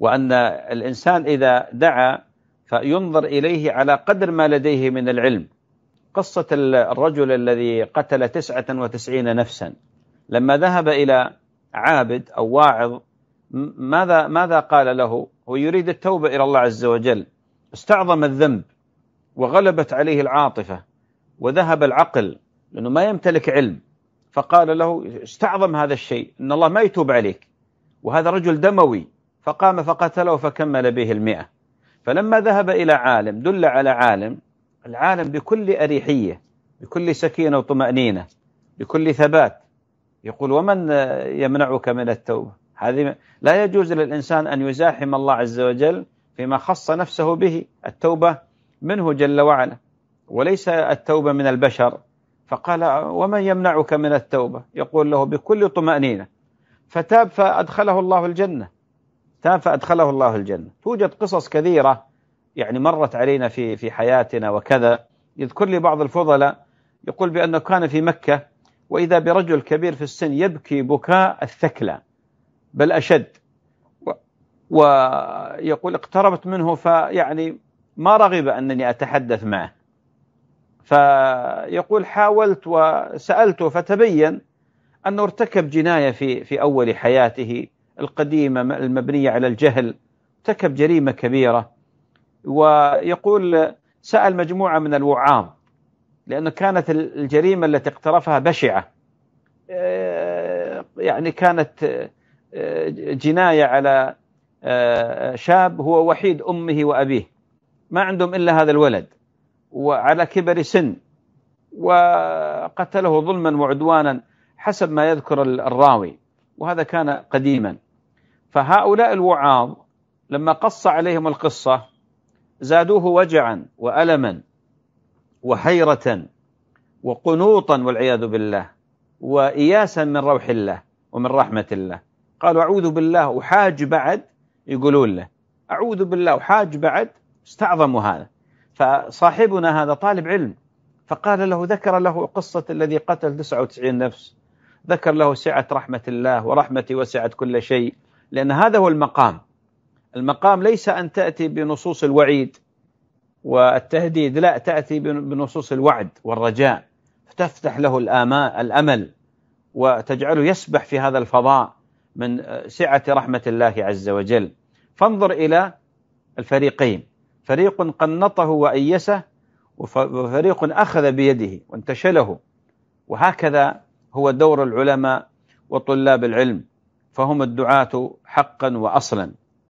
وأن الإنسان إذا دعا فينظر إليه على قدر ما لديه من العلم. قصة الرجل الذي قتل تسعة وتسعين نفسا. لما ذهب إلى عابد أو واعظ ماذا ماذا قال له؟ هو يريد التوبة إلى الله عز وجل. استعظم الذنب وغلبت عليه العاطفة وذهب العقل لأنه ما يمتلك علم. فقال له استعظم هذا الشيء إن الله ما يتوب عليك. وهذا رجل دموي. فقام فقتله فكمل به المئة. فلما ذهب إلى عالم دل على عالم العالم بكل أريحية بكل سكينة وطمأنينة بكل ثبات. يقول ومن يمنعك من التوبة؟ هذه لا يجوز للإنسان أن يزاحم الله عز وجل فيما خص نفسه به. التوبة منه جل وعلا وليس التوبة من البشر. فقال ومن يمنعك من التوبة؟ يقول له بكل طمأنينة. فتاب فأدخله الله الجنة. تاب فأدخله الله الجنة. توجد قصص كثيرة يعني مرت علينا في في حياتنا وكذا. يذكر لي بعض الفضلاء يقول بأنه كان في مكة وإذا برجل كبير في السن يبكي بكاء الثكلى بل أشد. ويقول اقتربت منه فيعني ما رغب أنني أتحدث معه. فيقول حاولت وسألته فتبين أنه ارتكب جناية في في أول حياته القديمة المبنية على الجهل ارتكب جريمة كبيرة. ويقول سأل مجموعة من الوعاظ لأنه كانت الجريمة التي اقترفها بشعة. يعني كانت جناية على شاب هو وحيد أمه وأبيه. ما عندهم إلا هذا الولد وعلى كبر سن وقتله ظلما وعدوانا حسب ما يذكر الراوي. وهذا كان قديما. فهؤلاء الوعاظ لما قص عليهم القصة زادوه وجعا وألما وحيرة وقنوطا والعياذ بالله وإياسا من روح الله ومن رحمة الله. قالوا أعوذ بالله وحاج بعد يقولون له أعوذ بالله وحاج بعد استعظموا هذا. فصاحبنا هذا طالب علم فقال له ذكر له قصة الذي قتل 99 نفس ذكر له سعة رحمة الله ورحمتي وسعت كل شيء. لأن هذا هو المقام. المقام ليس أن تأتي بنصوص الوعيد والتهديد لا تأتي بنصوص الوعد والرجاء. فتفتح له الأمل وتجعله يسبح في هذا الفضاء من سعة رحمة الله عز وجل. فانظر إلى الفريقين. فريق قنطه وأيسه وفريق أخذ بيده وانتشله. وهكذا هو دور العلماء وطلاب العلم. فهم الدعاة حقا وأصلا.